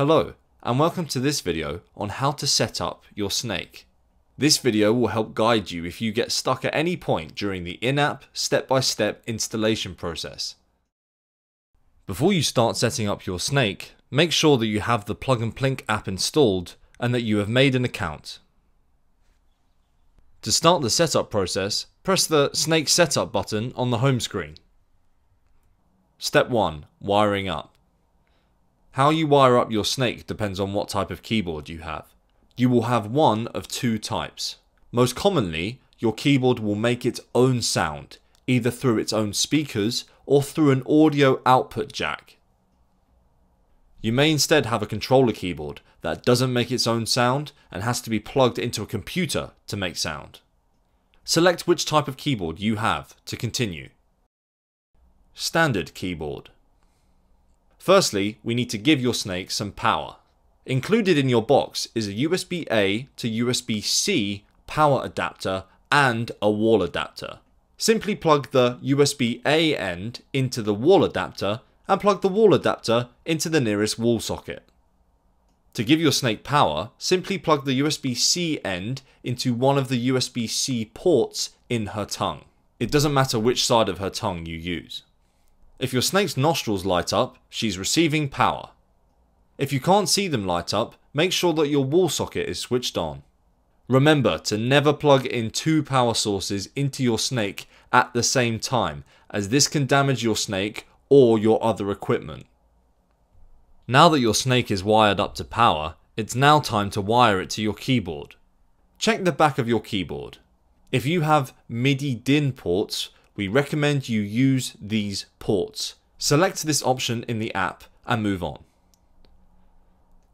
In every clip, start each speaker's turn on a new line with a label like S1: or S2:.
S1: Hello, and welcome to this video on how to set up your snake. This video will help guide you if you get stuck at any point during the in-app step-by-step installation process. Before you start setting up your snake, make sure that you have the Plug and Plink app installed and that you have made an account. To start the setup process, press the Snake Setup button on the home screen. Step 1. Wiring up. How you wire up your snake depends on what type of keyboard you have. You will have one of two types. Most commonly, your keyboard will make its own sound, either through its own speakers or through an audio output jack. You may instead have a controller keyboard that doesn't make its own sound and has to be plugged into a computer to make sound. Select which type of keyboard you have to continue. Standard keyboard. Firstly, we need to give your snake some power. Included in your box is a USB-A to USB-C power adapter and a wall adapter. Simply plug the USB-A end into the wall adapter and plug the wall adapter into the nearest wall socket. To give your snake power, simply plug the USB-C end into one of the USB-C ports in her tongue. It doesn't matter which side of her tongue you use. If your snake's nostrils light up, she's receiving power. If you can't see them light up, make sure that your wall socket is switched on. Remember to never plug in two power sources into your snake at the same time, as this can damage your snake or your other equipment. Now that your snake is wired up to power, it's now time to wire it to your keyboard. Check the back of your keyboard. If you have MIDI DIN ports, we recommend you use these ports. Select this option in the app and move on.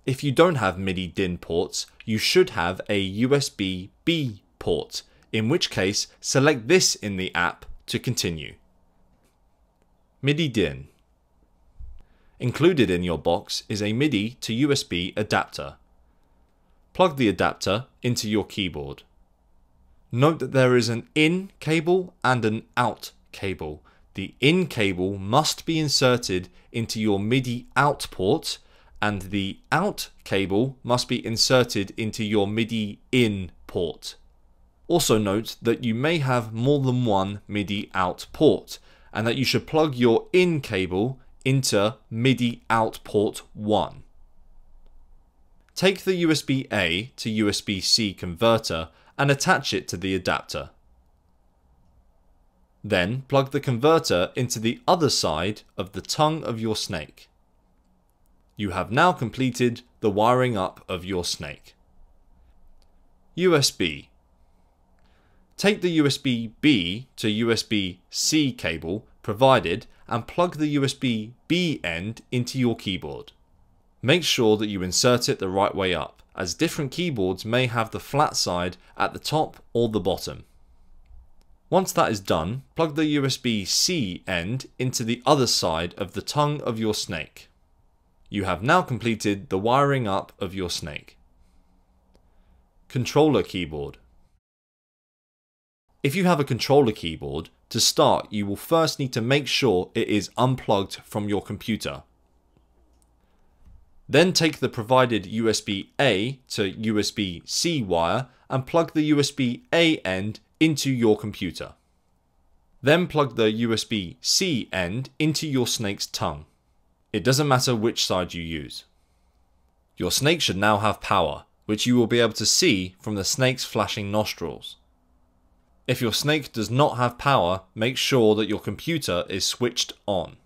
S1: If you don't have MIDI DIN ports, you should have a USB B port, in which case select this in the app to continue. MIDI DIN Included in your box is a MIDI to USB adapter. Plug the adapter into your keyboard. Note that there is an in cable and an out cable. The in cable must be inserted into your MIDI out port and the out cable must be inserted into your MIDI in port. Also note that you may have more than one MIDI out port and that you should plug your in cable into MIDI out port 1. Take the USB A to USB C converter and attach it to the adapter. Then plug the converter into the other side of the tongue of your snake. You have now completed the wiring up of your snake. USB Take the USB B to USB C cable provided and plug the USB B end into your keyboard. Make sure that you insert it the right way up as different keyboards may have the flat side at the top or the bottom. Once that is done, plug the USB-C end into the other side of the tongue of your snake. You have now completed the wiring up of your snake. Controller keyboard. If you have a controller keyboard, to start you will first need to make sure it is unplugged from your computer. Then take the provided USB-A to USB-C wire and plug the USB-A end into your computer. Then plug the USB-C end into your snake's tongue. It doesn't matter which side you use. Your snake should now have power, which you will be able to see from the snake's flashing nostrils. If your snake does not have power, make sure that your computer is switched on.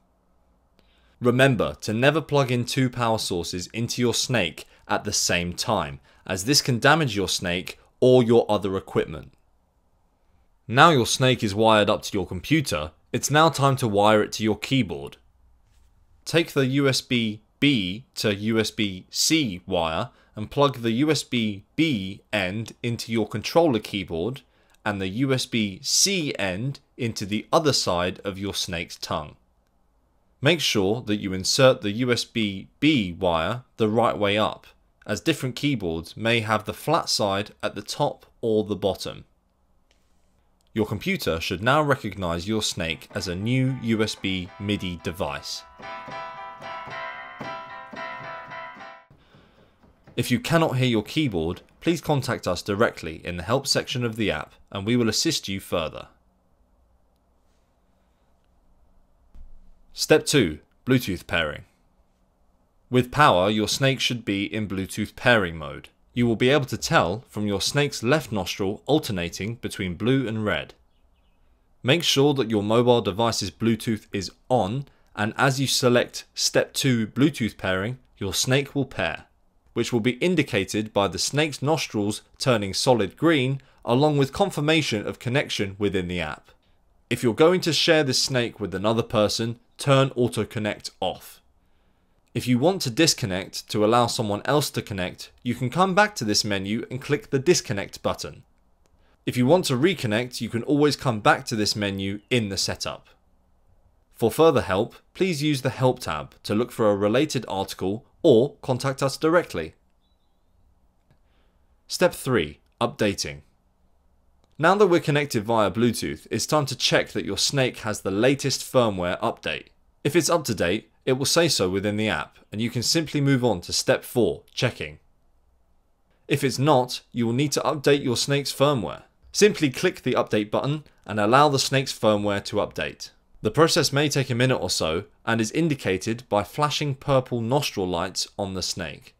S1: Remember to never plug in two power sources into your snake at the same time, as this can damage your snake or your other equipment. Now your snake is wired up to your computer, it's now time to wire it to your keyboard. Take the USB B to USB C wire and plug the USB B end into your controller keyboard and the USB C end into the other side of your snake's tongue. Make sure that you insert the USB-B wire the right way up, as different keyboards may have the flat side at the top or the bottom. Your computer should now recognise your snake as a new USB MIDI device. If you cannot hear your keyboard, please contact us directly in the help section of the app and we will assist you further. Step 2 Bluetooth pairing. With power, your snake should be in Bluetooth pairing mode. You will be able to tell from your snake's left nostril alternating between blue and red. Make sure that your mobile device's Bluetooth is on and as you select step 2 Bluetooth pairing, your snake will pair, which will be indicated by the snake's nostrils turning solid green along with confirmation of connection within the app. If you're going to share this snake with another person, turn auto connect off. If you want to disconnect to allow someone else to connect, you can come back to this menu and click the disconnect button. If you want to reconnect, you can always come back to this menu in the setup. For further help, please use the Help tab to look for a related article or contact us directly. Step 3 Updating. Now that we're connected via Bluetooth, it's time to check that your Snake has the latest firmware update. If it's up to date, it will say so within the app, and you can simply move on to step 4 Checking. If it's not, you will need to update your Snake's firmware. Simply click the update button and allow the Snake's firmware to update. The process may take a minute or so and is indicated by flashing purple nostril lights on the snake.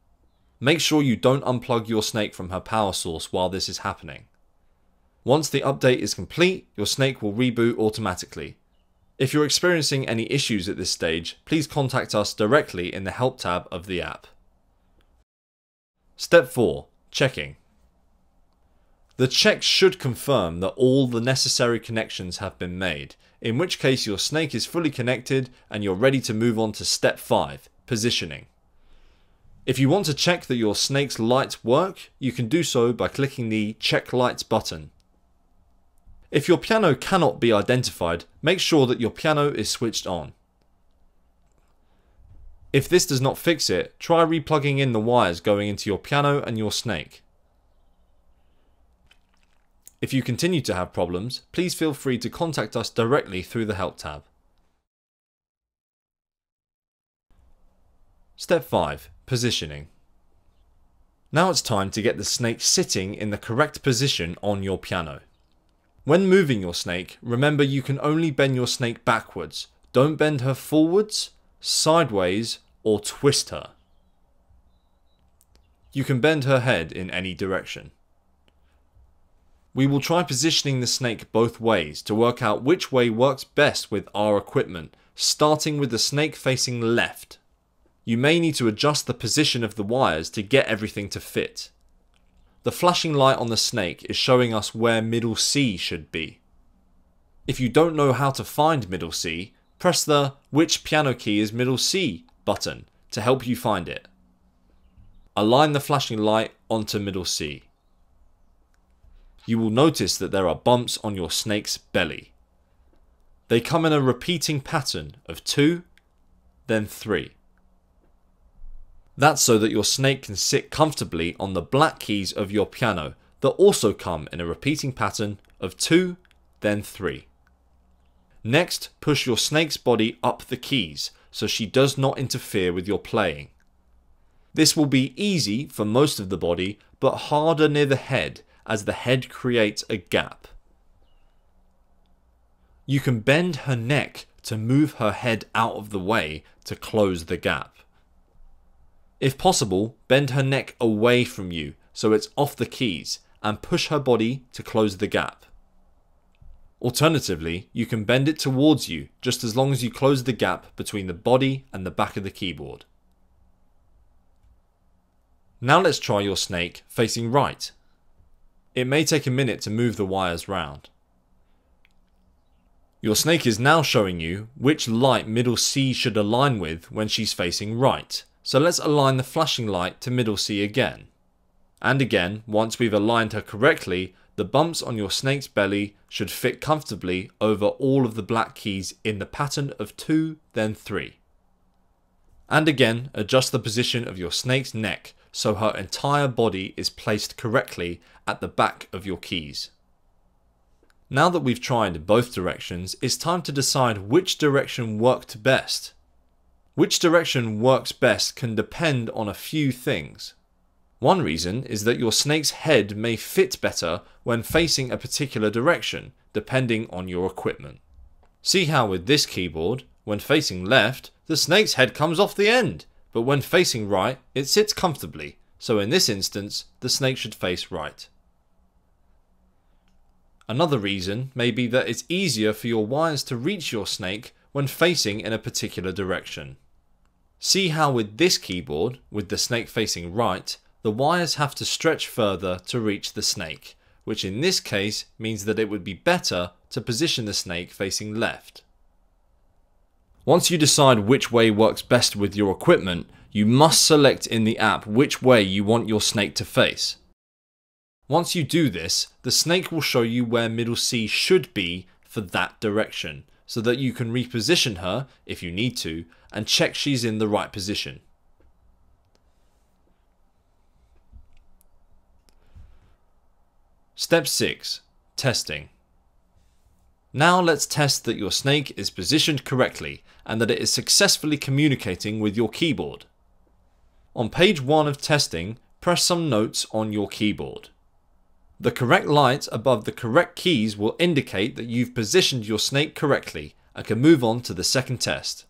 S1: Make sure you don't unplug your snake from her power source while this is happening. Once the update is complete, your snake will reboot automatically. If you're experiencing any issues at this stage, please contact us directly in the help tab of the app. Step 4. Checking. The check should confirm that all the necessary connections have been made, in which case your snake is fully connected and you're ready to move on to step 5, positioning. If you want to check that your snake's lights work, you can do so by clicking the check lights button. If your piano cannot be identified, make sure that your piano is switched on. If this does not fix it, try replugging in the wires going into your piano and your snake. If you continue to have problems, please feel free to contact us directly through the Help tab. Step 5. Positioning. Now it's time to get the snake sitting in the correct position on your piano. When moving your snake, remember you can only bend your snake backwards. Don't bend her forwards, sideways, or twist her. You can bend her head in any direction. We will try positioning the snake both ways to work out which way works best with our equipment, starting with the snake facing left. You may need to adjust the position of the wires to get everything to fit. The flashing light on the snake is showing us where middle C should be. If you don't know how to find middle C, press the which piano key is middle C button to help you find it. Align the flashing light onto middle C you will notice that there are bumps on your snake's belly. They come in a repeating pattern of 2, then 3. That's so that your snake can sit comfortably on the black keys of your piano that also come in a repeating pattern of 2, then 3. Next, push your snake's body up the keys so she does not interfere with your playing. This will be easy for most of the body, but harder near the head as the head creates a gap. You can bend her neck to move her head out of the way to close the gap. If possible, bend her neck away from you so it's off the keys and push her body to close the gap. Alternatively, you can bend it towards you just as long as you close the gap between the body and the back of the keyboard. Now let's try your snake facing right it may take a minute to move the wires round. Your snake is now showing you which light middle C should align with when she's facing right. So let's align the flashing light to middle C again. And again, once we've aligned her correctly, the bumps on your snake's belly should fit comfortably over all of the black keys in the pattern of 2 then 3. And again, adjust the position of your snake's neck so her entire body is placed correctly at the back of your keys. Now that we've tried both directions, it's time to decide which direction worked best. Which direction works best can depend on a few things. One reason is that your snake's head may fit better when facing a particular direction, depending on your equipment. See how with this keyboard, when facing left, the snake's head comes off the end, but when facing right, it sits comfortably, so in this instance, the snake should face right. Another reason may be that it's easier for your wires to reach your snake when facing in a particular direction. See how with this keyboard, with the snake facing right, the wires have to stretch further to reach the snake, which in this case means that it would be better to position the snake facing left. Once you decide which way works best with your equipment, you must select in the app which way you want your snake to face. Once you do this, the snake will show you where middle C should be for that direction, so that you can reposition her, if you need to, and check she's in the right position. Step 6. Testing. Now let's test that your snake is positioned correctly and that it is successfully communicating with your keyboard. On page 1 of testing, press some notes on your keyboard. The correct light above the correct keys will indicate that you've positioned your snake correctly and can move on to the second test.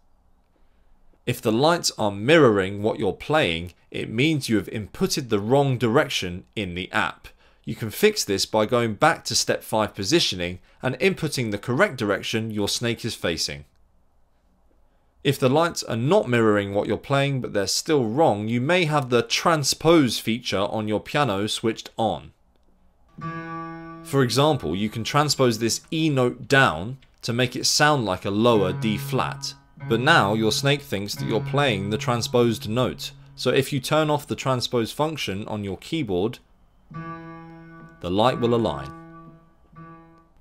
S1: If the lights are mirroring what you're playing, it means you have inputted the wrong direction in the app you can fix this by going back to step 5 positioning and inputting the correct direction your snake is facing. If the lights are not mirroring what you're playing but they're still wrong, you may have the transpose feature on your piano switched on. For example, you can transpose this E note down to make it sound like a lower D flat, but now your snake thinks that you're playing the transposed note, so if you turn off the transpose function on your keyboard, the light will align.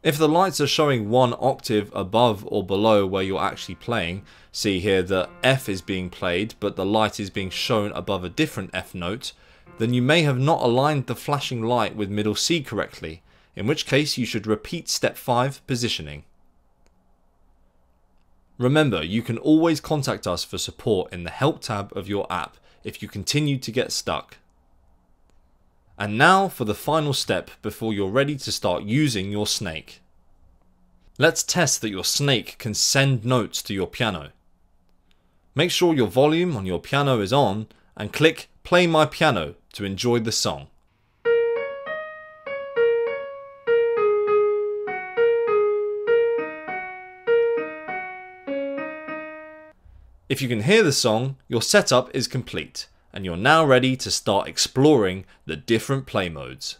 S1: If the lights are showing one octave above or below where you're actually playing, see here that F is being played but the light is being shown above a different F note, then you may have not aligned the flashing light with middle C correctly, in which case you should repeat step 5 positioning. Remember, you can always contact us for support in the help tab of your app if you continue to get stuck. And now for the final step before you're ready to start using your snake. Let's test that your snake can send notes to your piano. Make sure your volume on your piano is on and click play my piano to enjoy the song. If you can hear the song, your setup is complete and you're now ready to start exploring the different play modes.